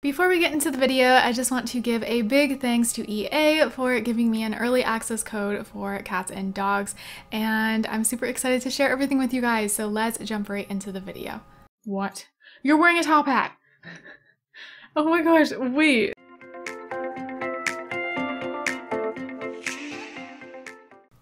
Before we get into the video, I just want to give a big thanks to EA for giving me an early access code for cats and dogs, and I'm super excited to share everything with you guys, so let's jump right into the video. What? You're wearing a top hat! oh my gosh, wait.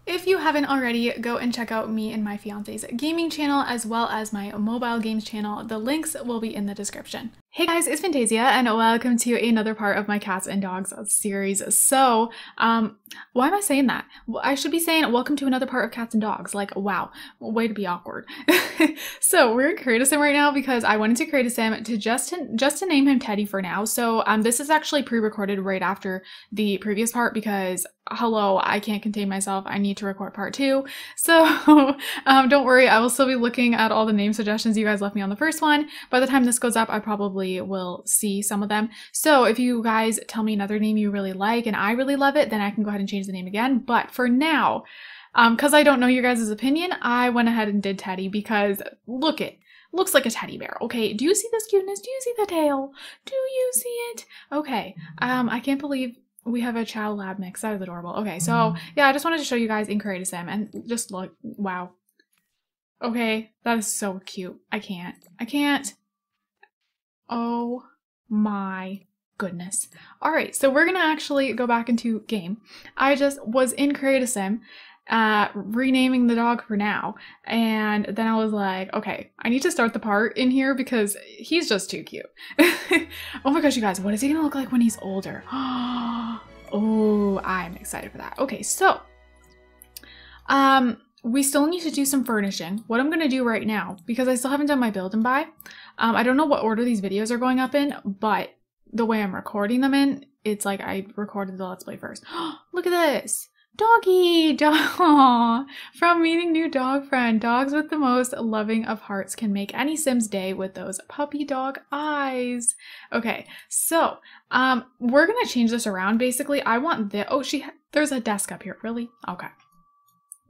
If you haven't already, go and check out me and my fiance's gaming channel as well as my mobile games channel. The links will be in the description. Hey guys, it's Fantayzia and welcome to another part of my cats and dogs series. So, um, why am I saying that? I should be saying welcome to another part of cats and dogs. Like, wow, way to be awkward. so we're in Create a Sim right now because I wanted to create a sim to just to, just to name him Teddy for now. So, um, this is actually pre-recorded right after the previous part because hello, I can't contain myself. I need to record part two. So, um, don't worry, I will still be looking at all the name suggestions you guys left me on the first one. By the time this goes up, I probably will see some of them. So if you guys tell me another name you really like and I really love it, then I can go ahead and change the name again. But for now, because um, I don't know your guys' opinion, I went ahead and did Teddy because look it. Looks like a teddy bear. Okay, do you see this cuteness? Do you see the tail? Do you see it? Okay, um, I can't believe we have a Chow Lab mix. That is adorable. Okay, so yeah, I just wanted to show you guys in Create a Sim and just look. Wow. Okay, that is so cute. I can't. I can't. Oh my goodness. All right, so we're gonna actually go back into game. I just was in Create a Sim, uh, renaming the dog for now, and then I was like, okay, I need to start the part in here because he's just too cute. oh my gosh, you guys, what is he gonna look like when he's older? oh, I'm excited for that. Okay, so, um, we still need to do some furnishing. What I'm gonna do right now, because I still haven't done my build and buy, um, I don't know what order these videos are going up in, but the way I'm recording them in, it's like I recorded the Let's Play first. Look at this! Doggy! Dog! From meeting new dog friend, dogs with the most loving of hearts can make any Sim's day with those puppy dog eyes. Okay, so um, we're gonna change this around. Basically, I want the oh she there's a desk up here. Really? Okay.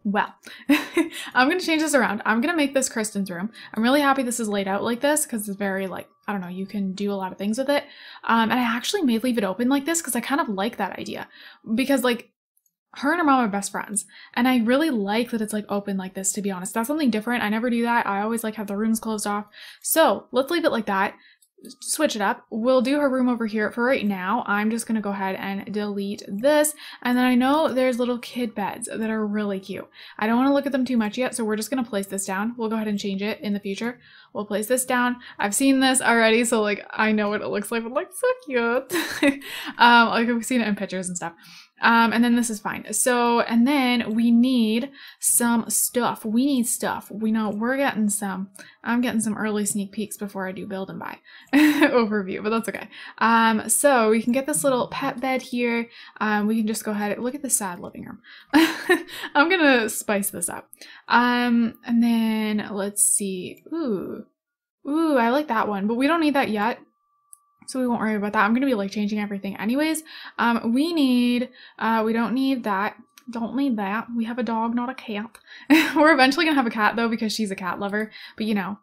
Well, I'm going to change this around. I'm going to make this Kristen's room. I'm really happy this is laid out like this because it's very like, I don't know, you can do a lot of things with it. Um, and I actually may leave it open like this because I kind of like that idea because like her and her mom are best friends. And I really like that it's like open like this, to be honest. That's something different. I never do that. I always like have the rooms closed off. So let's leave it like that switch it up. We'll do her room over here. For right now, I'm just going to go ahead and delete this. And then I know there's little kid beds that are really cute. I don't want to look at them too much yet, so we're just going to place this down. We'll go ahead and change it in the future. We'll place this down. I've seen this already, so like I know what it looks like, but like so cute. um, like I've seen it in pictures and stuff. Um, and then this is fine. So, and then we need some stuff. We need stuff. We know we're getting some. I'm getting some early sneak peeks before I do build and buy overview, but that's okay. Um, so we can get this little pet bed here. Um, we can just go ahead. And look at the sad living room. I'm gonna spice this up. Um, and then let's see. Ooh, ooh, I like that one, but we don't need that yet so we won't worry about that. I'm gonna be like changing everything anyways. Um, we need, uh, we don't need that. Don't need that. We have a dog, not a cat. We're eventually gonna have a cat though because she's a cat lover. But you know,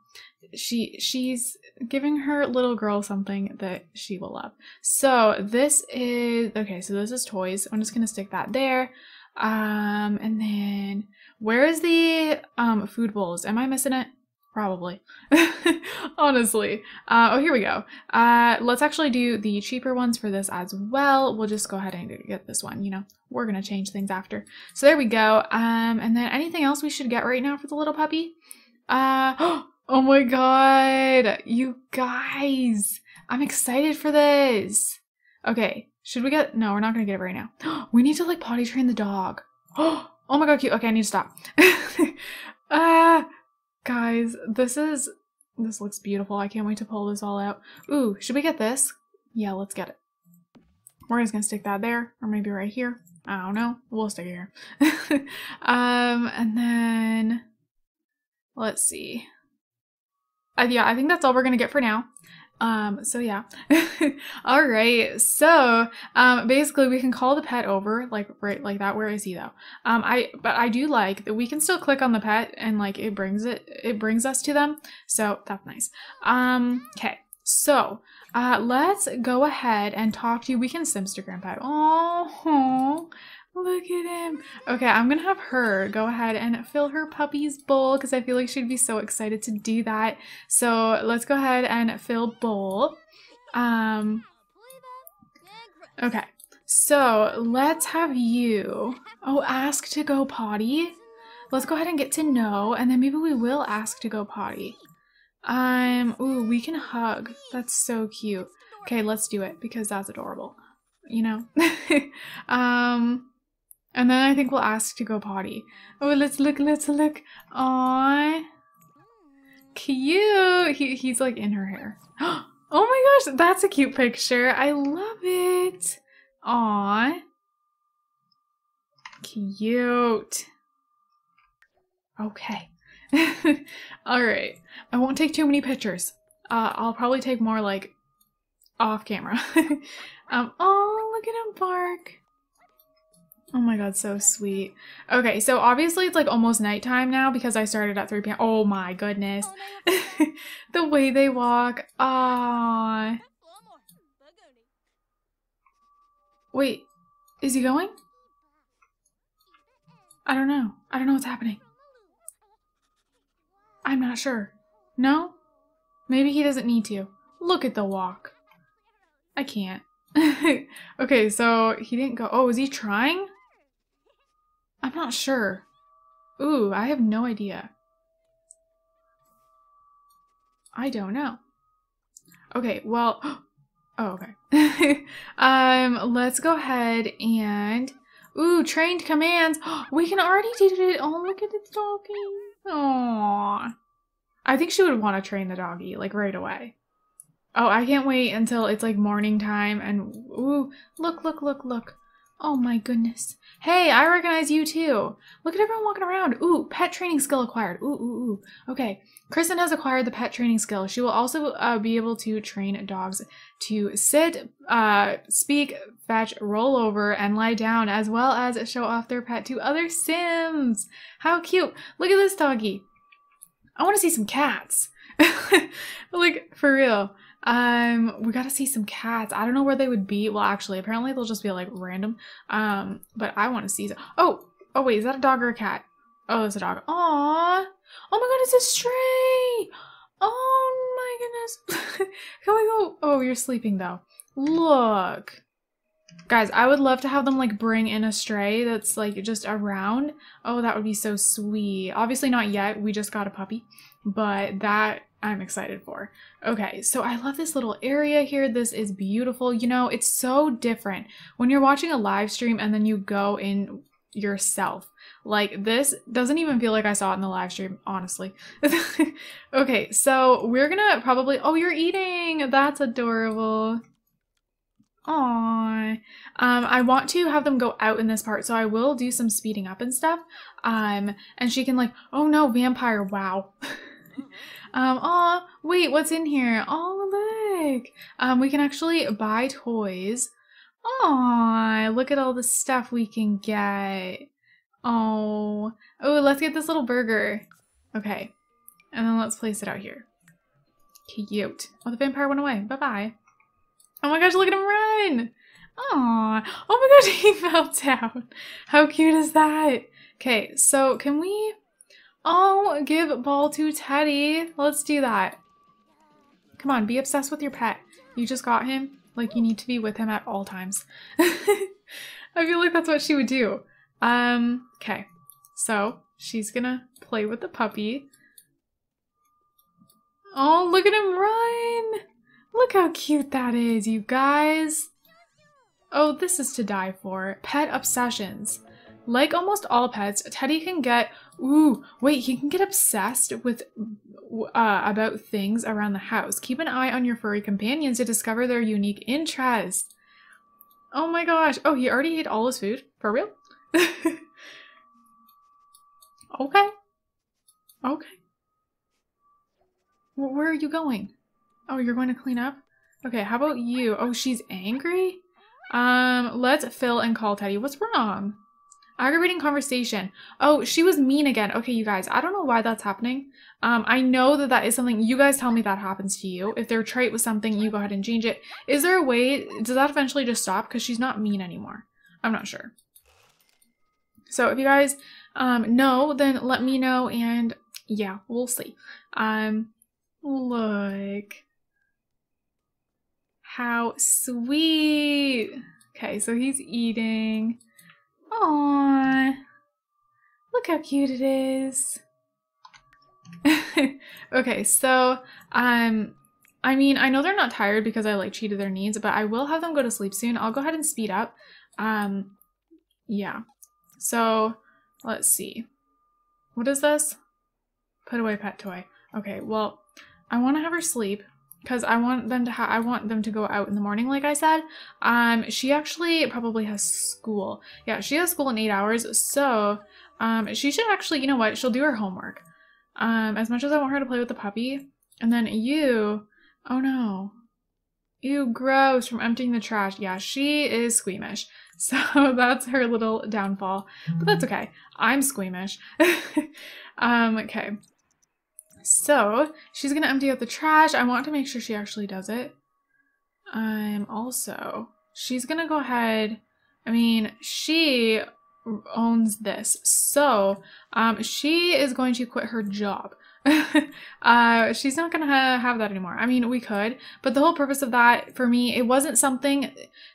she she's giving her little girl something that she will love. So this is okay. So this is toys. I'm just gonna stick that there. Um, and then where is the um food bowls? Am I missing it? Probably. Honestly. Uh, oh, here we go. Uh, let's actually do the cheaper ones for this as well. We'll just go ahead and get this one, you know. We're going to change things after. So there we go. Um, and then anything else we should get right now for the little puppy? Uh, oh my god. You guys. I'm excited for this. Okay. Should we get... No, we're not going to get it right now. we need to, like, potty train the dog. Oh my god, cute. Okay, I need to stop. uh, Guys, this is, this looks beautiful. I can't wait to pull this all out. Ooh, should we get this? Yeah, let's get it. We're just gonna stick that there, or maybe right here. I don't know. We'll stick it here. um, and then, let's see. Uh, yeah, I think that's all we're gonna get for now. Um, so yeah. All right. So, um, basically we can call the pet over like right like that. Where is he though? Um, I, but I do like that we can still click on the pet and like it brings it, it brings us to them. So that's nice. Um, okay. So, Uh, let's go ahead and talk to you. We can Simstagram pet. Oh, look at him. Okay, I'm gonna have her go ahead and fill her puppy's bowl because I feel like she'd be so excited to do that. So let's go ahead and fill bowl. Um, okay, so let's have you. Oh, ask to go potty. Let's go ahead and get to know, and then maybe we will ask to go potty. Um, ooh, we can hug. That's so cute. Okay, let's do it because that's adorable. You know? um, and then I think we'll ask to go potty. Oh, let's look, let's look. Aww. Cute. He, he's like in her hair. Oh my gosh, that's a cute picture. I love it. Aww. Cute. Okay. Alright. I won't take too many pictures. Uh, I'll probably take more like off camera. um, oh, look at him bark. Oh my god, so sweet. Okay, so obviously it's like almost nighttime now because I started at 3 p.m. Oh my goodness. the way they walk. Ah. Wait, is he going? I don't know. I don't know what's happening. I'm not sure. No? Maybe he doesn't need to. Look at the walk. I can't. okay, so he didn't go. Oh, is he trying? I'm not sure. Ooh, I have no idea. I don't know. Okay, well, oh, okay. um, let's go ahead and, ooh, trained commands. We can already do it. Oh, look at the doggy. Aww. I think she would want to train the doggy, like, right away. Oh, I can't wait until it's, like, morning time and, ooh, look, look, look, look. Oh my goodness. Hey, I recognize you too. Look at everyone walking around. Ooh, pet training skill acquired. Ooh, ooh, ooh. Okay, Kristen has acquired the pet training skill. She will also uh, be able to train dogs to sit, uh, speak, fetch, roll over, and lie down, as well as show off their pet to other Sims. How cute. Look at this doggy. I want to see some cats. like, for real. Um, we gotta see some cats. I don't know where they would be. Well, actually, apparently they'll just be like random. Um, but I want to see. Some. Oh, oh wait, is that a dog or a cat? Oh, it's a dog. Aww. Oh my god, it's a stray. Oh my goodness. Can we go? Oh, you're sleeping though. Look. Guys, I would love to have them like bring in a stray that's like just around. Oh, that would be so sweet. Obviously not yet. We just got a puppy, but that I'm excited for. Okay, so I love this little area here. This is beautiful. You know, it's so different when you're watching a live stream and then you go in yourself. Like this doesn't even feel like I saw it in the live stream, honestly. okay, so we're gonna probably, oh, you're eating. That's adorable. Aww. Um, I want to have them go out in this part, so I will do some speeding up and stuff. Um, and she can like, oh no, vampire, wow. Um, oh, wait, what's in here? Oh, look. Um, we can actually buy toys. Oh, look at all the stuff we can get. Oh, oh, let's get this little burger. Okay, and then let's place it out here. Cute. Oh, the vampire went away. Bye-bye. Oh my gosh, look at him run. Aww. Oh my gosh, he fell down. How cute is that? Okay, so can we Oh, give ball to Teddy. Let's do that. Come on, be obsessed with your pet. You just got him. Like, you need to be with him at all times. I feel like that's what she would do. Um, okay. So, she's gonna play with the puppy. Oh, look at him run! Look how cute that is, you guys. Oh, this is to die for. Pet obsessions. Like almost all pets, Teddy can get ooh, wait, he can get obsessed with uh, about things around the house. Keep an eye on your furry companions to discover their unique interests. Oh my gosh. Oh, he already ate all his food? For real? okay. Okay. Where are you going? Oh, you're going to clean up? Okay, how about you? Oh, she's angry? Um, let's fill and call Teddy. What's wrong? Aggravating conversation. Oh, she was mean again. Okay, you guys, I don't know why that's happening. Um, I know that that is something, you guys tell me that happens to you. If their trait was something, you go ahead and change it. Is there a way, does that eventually just stop? Because she's not mean anymore. I'm not sure. So if you guys um, know, then let me know and yeah, we'll see. Um, look. How sweet. Okay, so he's eating. Aww. Look how cute it is. okay, so um I mean, I know they're not tired because I like cheated their needs, but I will have them go to sleep soon. I'll go ahead and speed up. Um yeah. So, let's see. What is this? Put away pet toy. Okay, well, I want to have her sleep because I want them to have I want them to go out in the morning like I said. Um she actually probably has school. Yeah, she has school in 8 hours. So, um she should actually, you know what? She'll do her homework. Um as much as I want her to play with the puppy. And then you Oh no. You gross from emptying the trash. Yeah, she is squeamish. So that's her little downfall. But that's okay. I'm squeamish. um okay. So she's gonna empty out the trash. I want to make sure she actually does it. I'm also, she's gonna go ahead, I mean, she owns this. So um, she is going to quit her job. uh, she's not gonna ha- have that anymore. I mean, we could, but the whole purpose of that for me, it wasn't something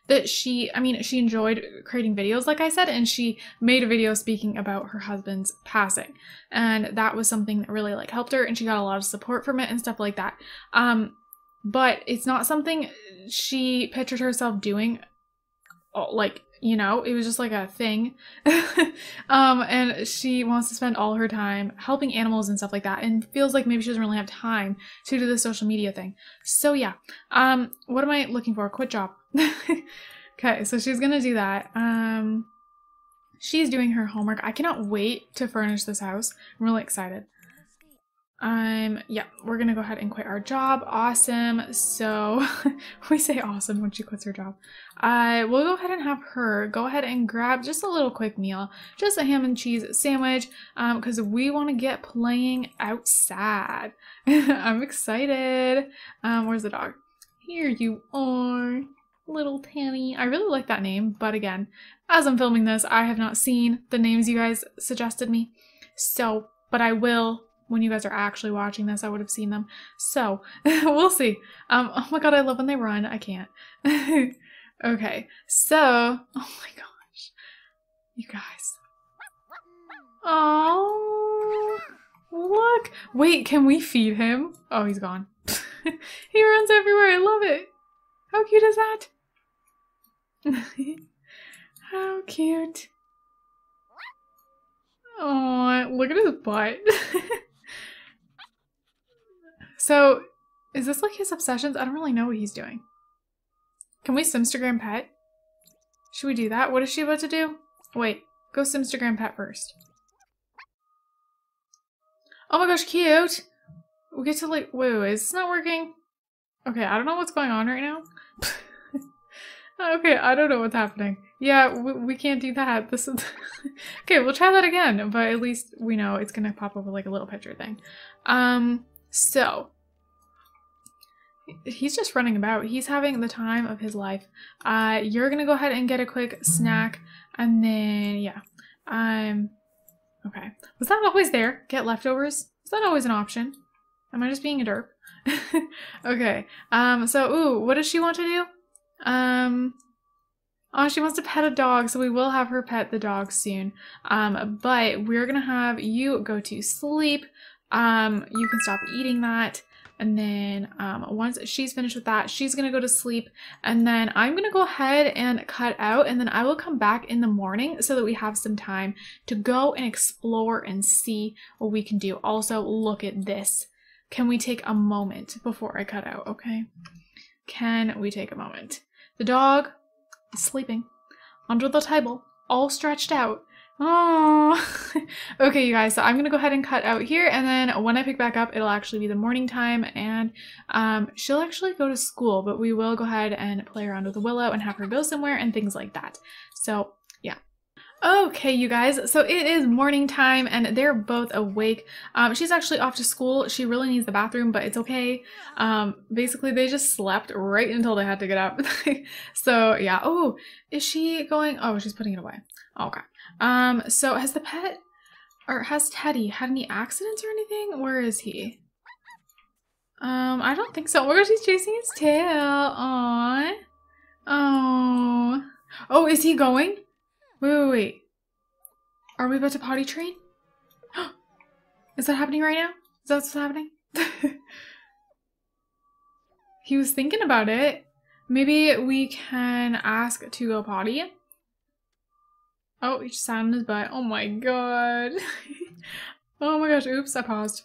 that she. I mean, she enjoyed creating videos, like I said, and she made a video speaking about her husband's passing, and that was something that really like helped her, and she got a lot of support from it and stuff like that. Um, but it's not something she pictured herself doing, uh, like you know, it was just like a thing. um, and she wants to spend all her time helping animals and stuff like that and feels like maybe she doesn't really have time to do the social media thing. So yeah. Um, what am I looking for? A quit job. okay, so she's gonna do that. Um, she's doing her homework. I cannot wait to furnish this house. I'm really excited. Um, yeah, we're gonna go ahead and quit our job. Awesome. So we say awesome when she quits her job. Uh, we'll go ahead and have her go ahead and grab just a little quick meal, just a ham and cheese sandwich, um, because we want to get playing outside. I'm excited. Um, where's the dog? Here you are, little Tanny. I really like that name, but again, as I'm filming this, I have not seen the names you guys suggested me. So, but I will when you guys are actually watching this, I would have seen them. So we'll see. Um, oh my god, I love when they run. I can't. okay, so oh my gosh, you guys. Oh, look! Wait, can we feed him? Oh, he's gone. he runs everywhere. I love it. How cute is that? How cute. Oh, look at his butt. So, is this like his obsessions? I don't really know what he's doing. Can we Simstagram pet? Should we do that? What is she about to do? Wait, go Simstagram pet first. Oh my gosh, cute! We get to like, wait, wait, wait, is this not working? Okay, I don't know what's going on right now. okay, I don't know what's happening. Yeah, we, we can't do that. This is okay. We'll try that again, but at least we know it's gonna pop up with like a little picture thing. Um, so he's just running about. He's having the time of his life. Uh, you're gonna go ahead and get a quick snack, and then yeah, um, okay. Was that always there? Get leftovers? Is that always an option? Am I just being a derp? okay. Um. So, ooh, what does she want to do? Um. Oh, she wants to pet a dog, so we will have her pet the dog soon. Um, but we're gonna have you go to sleep. Um, you can stop eating that. And then um, once she's finished with that, she's to go to sleep. And then I'm to go ahead and cut out. And then I will come back in the morning so that we have some time to go and explore and see what we can do. Also, look at this. Can we take a moment before I cut out? Okay. Can we take a moment? The dog is sleeping under the table, all stretched out. Oh, okay, you guys. So I'm gonna go ahead and cut out here, and then when I pick back up, it'll actually be the morning time, and um, she'll actually go to school. But we will go ahead and play around with willow and have her go somewhere and things like that. So yeah. Okay, you guys, so it is morning time and they're both awake. Um, she's actually off to school. She really needs the bathroom, but it's okay. Um, basically, they just slept right until they had to get up. so, yeah. Oh, is she going? Oh, she's putting it away. Okay. Um, so has the pet, or has Teddy had any accidents or anything? Where is he? Um, I don't think so. My gosh, he's chasing his tail. Aww. Oh. Oh, is he going? Wait, wait, wait. Are we about to potty train? Is that happening right now? Is that what's happening? he was thinking about it. Maybe we can ask to go potty. Oh, he just on his butt. Oh my god. oh my gosh, oops, I paused.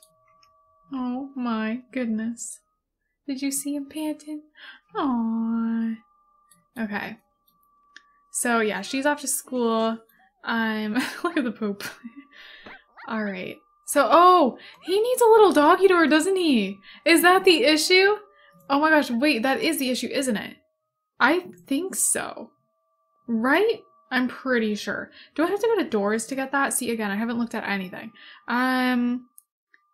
Oh my goodness. Did you see him panting? Aww. Okay. So yeah, she's off to school. I'm look at the poop. All right. So oh, he needs a little doggy door, doesn't he? Is that the issue? Oh my gosh, wait, that is the issue, isn't it? I think so. Right? I'm pretty sure. Do I have to go to doors to get that? See, again, I haven't looked at anything. Um,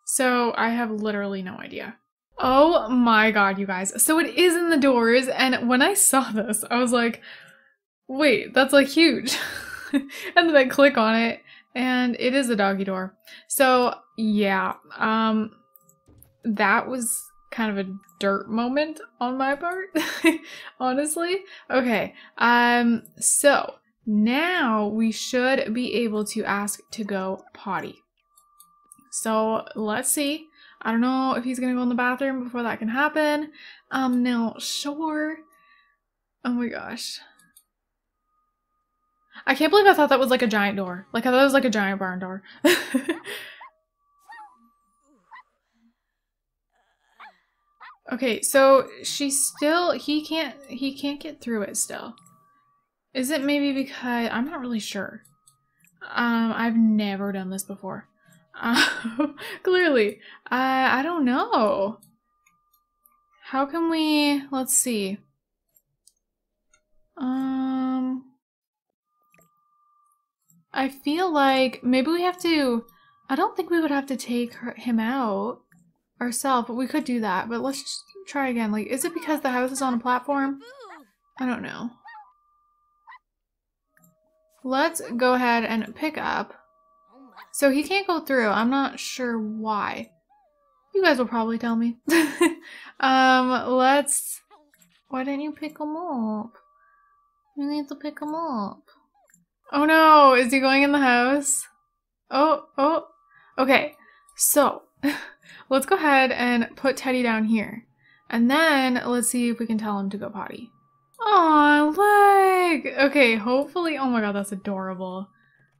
so I have literally no idea. Oh my god, you guys. So it is in the doors, and when I saw this, I was like, wait, that's like huge. and then I click on it and it is a doggy door. So yeah, um, that was kind of a dirt moment on my part, honestly. Okay, um, so now we should be able to ask to go potty. So let's see. I don't know if he's gonna go in the bathroom before that can happen. Um, now, sure. Oh my gosh. I can't believe I thought that was like a giant door. Like I thought it was like a giant barn door. okay, so she's still he can't he can't get through it still. Is it maybe because I'm not really sure. Um I've never done this before. Uh, clearly. I I don't know. How can we let's see. Um I feel like maybe we have to. I don't think we would have to take her, him out ourselves, but we could do that. But let's just try again. Like, is it because the house is on a platform? I don't know. Let's go ahead and pick up. So he can't go through. I'm not sure why. You guys will probably tell me. um, let's... Why didn't you pick him up? You need to pick him up. Oh no, is he going in the house? Oh, oh. Okay, so let's go ahead and put Teddy down here. And then let's see if we can tell him to go potty. Oh, look! Okay, hopefully, oh my god, that's adorable.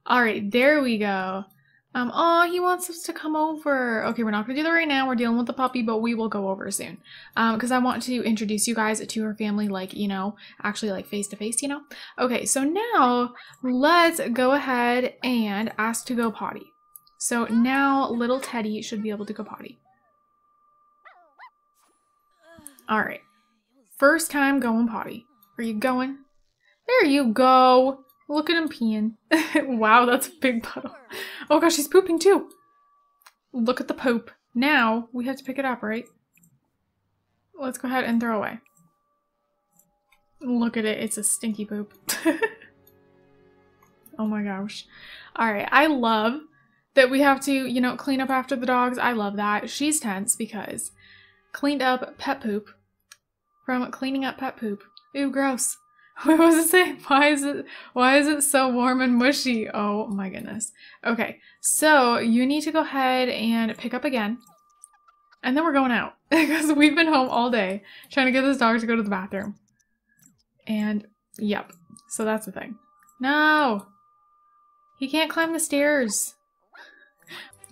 All right, there we go. Um, oh, he wants us to come over. Okay, we're not gonna do that right now. We're dealing with the puppy, but we will go over soon. Um, because I want to introduce you guys to her family, like, you know, actually like face to face, you know? Okay, so now let's go ahead and ask to go potty. So now little Teddy should be able to go potty. All right, first time going potty. Are you going? There you go. Look at him peeing. wow, that's a big puddle. Oh gosh, he's pooping too. Look at the poop. Now, we have to pick it up, right? Let's go ahead and throw away. Look at it, it's a stinky poop. oh my gosh. Alright, I love that we have to, you know, clean up after the dogs. I love that. She's tense because cleaned up pet poop from cleaning up pet poop. Ooh, gross. What was it saying? Why is it why is it so warm and mushy? Oh my goodness. Okay, so you need to go ahead and pick up again. And then we're going out. because we've been home all day trying to get this dog to go to the bathroom. And yep. So that's the thing. No! He can't climb the stairs.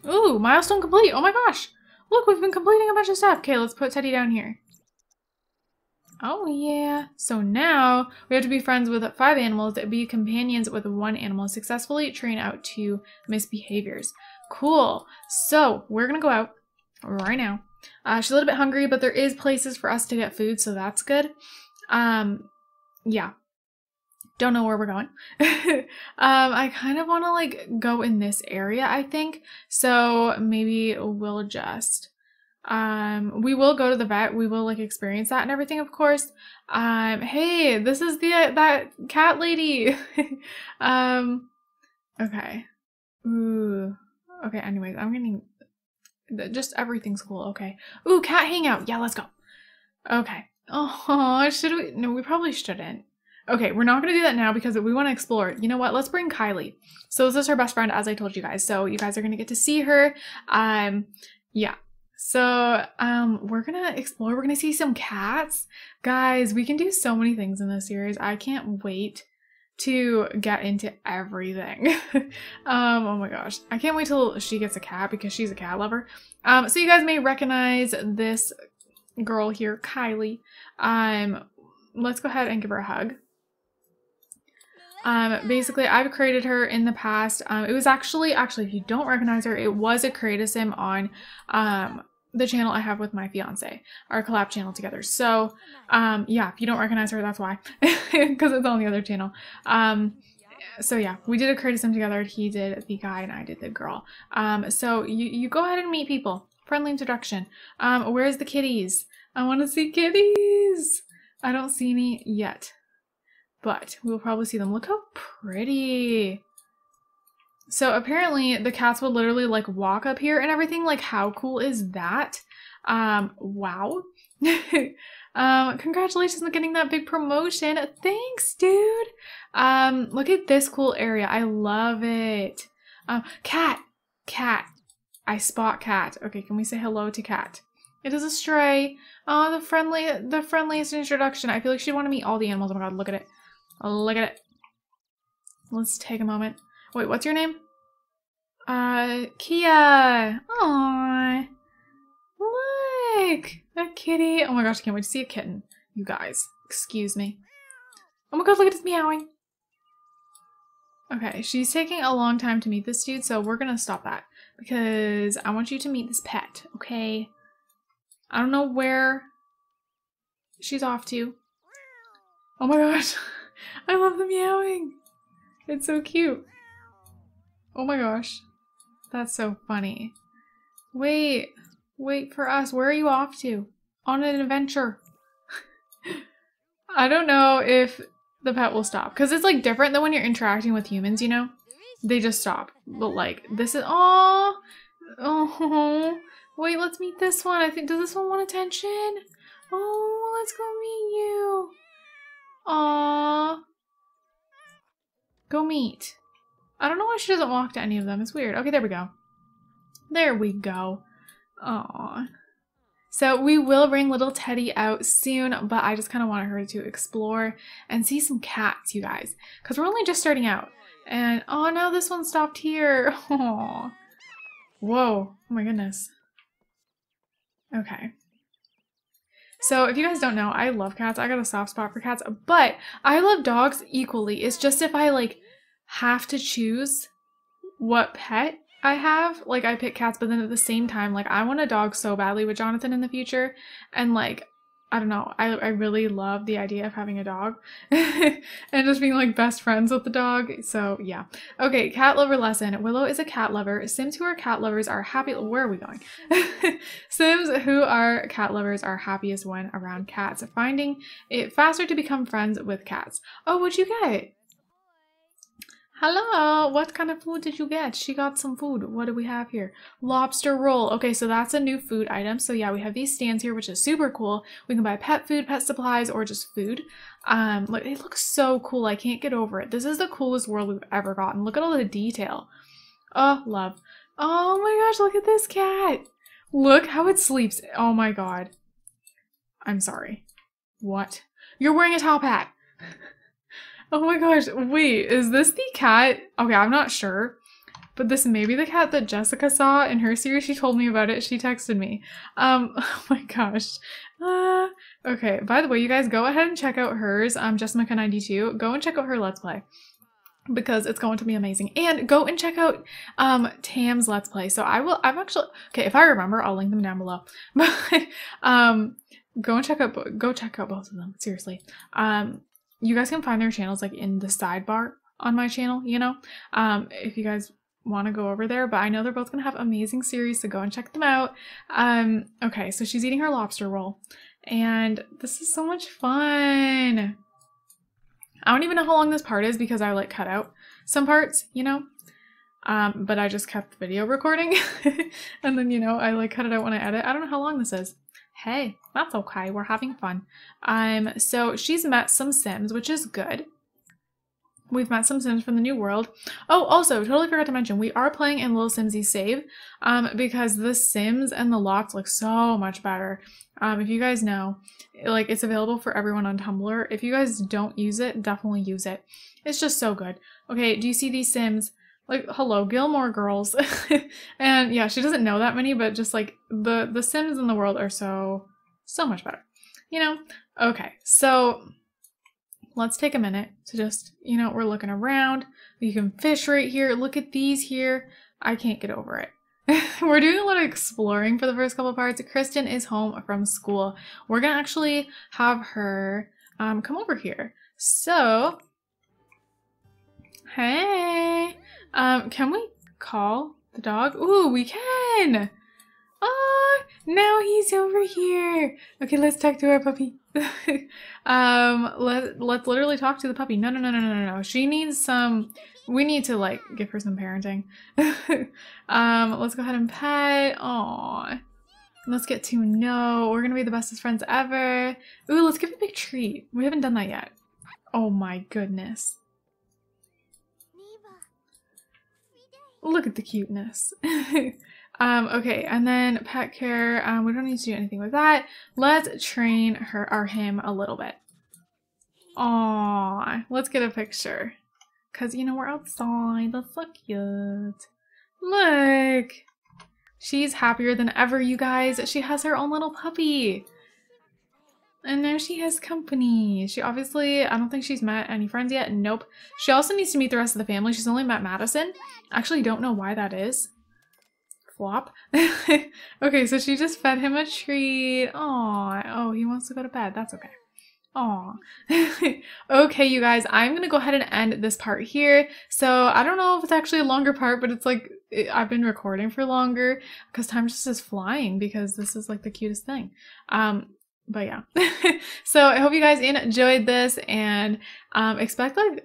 Ooh, milestone complete. Oh my gosh. Look, we've been completing a bunch of stuff. Okay, let's put Teddy down here. Oh yeah. So now we have to be friends with five animals, that be companions with one animal, successfully train out two misbehaviors. Cool. So we're gonna go out right now. Uh, she's a little bit hungry, but there is places for us to get food, so that's good. Um, yeah. don't know where we're going. um, I kind of want to like go in this area, I think. So maybe we'll just, um, we will go to the vet. We will like experience that and everything, of course. Um, hey, this is the, uh, that cat lady. um, okay. Ooh. Okay, anyways, I'm getting, just everything's cool. Okay. Ooh, cat hangout. Yeah, let's go. Okay. Oh, should we? No, we probably shouldn't. Okay, we're not going to do that now because we want to explore. You know what? Let's bring Kylie. So this is her best friend, as I told you guys. So you guys are going to get to see her. Um, yeah. So um, we're to explore. We're to see some cats. Guys, we can do so many things in this series. I can't wait to get into everything. um, oh my gosh. I can't wait till she gets a cat because she's a cat lover. Um, so you guys may recognize this girl here, Kylie. Um, let's go ahead and give her a hug. Um, basically, I've created her in the past. Um, it was actually, actually, if you don't recognize her, it was a create a sim on um, the channel I have with my fiance, our collab channel together. So, um, yeah, if you don't recognize her, that's why, because it's on the other channel. Um, so yeah, we did a sim together. He did the guy and I did the girl. Um, so you, you go ahead and meet people. Friendly introduction. Um, where's the kitties? I want to see kitties. I don't see any yet but we'll probably see them. Look how pretty. So apparently the cats would literally like walk up here and everything. Like how cool is that? Um, wow. um, congratulations on getting that big promotion. Thanks, dude. Um, look at this cool area. I love it. Um, cat, cat. I spot cat. Okay, can we say hello to cat? It is a stray. Oh, the friendly, the friendliest introduction. I feel like she'd want to meet all the animals. Oh my god, look at it. Look at it. Let's take a moment. Wait, what's your name? Uh, Kia. Aww. Look! A kitty. Oh my gosh, I can't wait to see a kitten. You guys, excuse me. Oh my god, look at his meowing. Okay, she's taking a long time to meet this dude, so we're gonna stop that. Because I want you to meet this pet, okay? I don't know where she's off to. Oh my gosh. I love the meowing. It's so cute. Oh my gosh. That's so funny. Wait. Wait for us. Where are you off to? On an adventure. I don't know if the pet will stop. Because it's like different than when you're interacting with humans, you know? They just stop. But like, this is- Oh, Oh. Wait, let's meet this one. I think- Does this one want attention? Oh, let's go meet you. Aww. Go meet. I don't know why she doesn't walk to any of them. It's weird. Okay, there we go. There we go. Aww. So we will bring little Teddy out soon, but I just kind of wanted her to explore and see some cats, you guys. Because we're only just starting out. And, oh, now this one stopped here. Aww. Whoa. Oh my goodness. Okay. So if you guys don't know, I love cats. I got a soft spot for cats, but I love dogs equally. It's just if I like have to choose what pet I have, like I pick cats, but then at the same time, like I want a dog so badly with Jonathan in the future. And like I don't know. I, I really love the idea of having a dog and just being like best friends with the dog. So yeah. Okay, cat lover lesson. Willow is a cat lover. Sims who are cat lovers are happy. Where are we going? Sims who are cat lovers are happiest when around cats, finding it faster to become friends with cats. Oh, what'd you get? Hello, what kind of food did you get? She got some food. What do we have here? Lobster roll. Okay, so that's a new food item. So yeah, we have these stands here, which is super cool. We can buy pet food, pet supplies, or just food. Um, look, it looks so cool. I can't get over it. This is the coolest world we've ever gotten. Look at all the detail. Oh, love. Oh my gosh, look at this cat. Look how it sleeps. Oh my god. I'm sorry. What? You're wearing a top hat. Oh my gosh, wait, is this the cat? Okay, I'm not sure. But this may be the cat that Jessica saw in her series. She told me about it. She texted me. Um, oh my gosh. Uh, okay, by the way, you guys go ahead and check out hers, um, Jessica92. Go and check out her Let's Play because it's going to be amazing. And go and check out um Tam's Let's Play. So I will I'm actually okay, if I remember, I'll link them down below. But um go and check out go check out both of them, seriously. Um you guys can find their channels like in the sidebar on my channel, you know, um, if you guys want to go over there, but I know they're both going to have amazing series, so go and check them out. Um, okay, so she's eating her lobster roll, and this is so much fun. I don't even know how long this part is because I like cut out some parts, you know, um, but I just kept the video recording, and then, you know, I like cut it out when I edit. I don't know how long this is. Hey, that's okay. We're having fun. Um, so she's met some Sims, which is good. We've met some Sims from the new world. Oh, also, totally forgot to mention, we are playing in Little Simsie Save um, because the Sims and the lots look so much better. Um, if you guys know, like it's available for everyone on Tumblr. If you guys don't use it, definitely use it. It's just so good. Okay, do you see these Sims? Like, hello, Gilmore Girls. and yeah, she doesn't know that many, but just like the, the Sims in the world are so, so much better. You know? Okay, so let's take a minute to just, you know, we're looking around. You can fish right here. Look at these here. I can't get over it. we're doing a lot of exploring for the first couple parts. Kristen is home from school. We're gonna actually have her um, come over here. So, hey, um, can we call the dog? Ooh, we can. Oh, now he's over here. Okay, let's talk to our puppy. um, let let's literally talk to the puppy. No, no, no, no, no, no. no. She needs some. We need to like give her some parenting. um, let's go ahead and pet. Aw. Let's get to know. We're gonna be the bestest friends ever. Ooh, let's give a big treat. We haven't done that yet. Oh my goodness. Look at the cuteness. Um, okay, and then pet care, um, we don't need to do anything with that. Let's train her or him a little bit. Aww, let's get a picture. Cause you know, we're outside, that's so cute. Look! She's happier than ever, you guys. She has her own little puppy. And now she has company. She obviously, I don't think she's met any friends yet. Nope. She also needs to meet the rest of the family. She's only met Madison. Actually don't know why that is flop. okay, so she just fed him a treat. Aw, oh, he wants to go to bed. That's okay. Aw. okay, you guys, I'm gonna go ahead and end this part here. So I don't know if it's actually a longer part, but it's like it, I've been recording for longer because time just is flying because this is like the cutest thing. Um, but yeah. so I hope you guys enjoyed this and um, expect like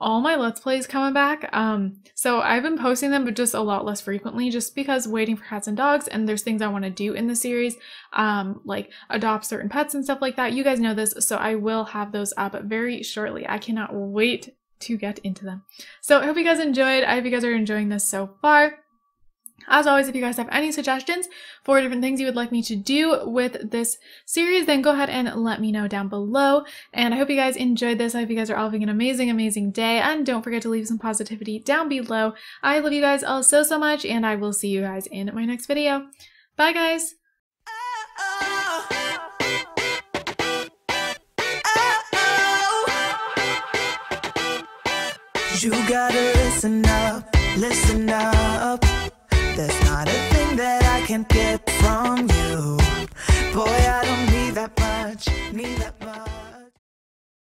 all my Let's Plays coming back. Um, so I've been posting them, but just a lot less frequently, just because waiting for cats and dogs, and there's things I want to do in the series, um, like adopt certain pets and stuff like that. You guys know this, so I will have those up very shortly. I cannot wait to get into them. So I hope you guys enjoyed. I hope you guys are enjoying this so far. As always, if you guys have any suggestions for different things you would like me to do with this series, then go ahead and let me know down below. And I hope you guys enjoyed this. I hope you guys are all having an amazing, amazing day. And don't forget to leave some positivity down below. I love you guys all so, so much, and I will see you guys in my next video. Bye, guys! You gotta listen up, listen up. There's not a thing that I can't get from you. Boy, I don't need that much, need that much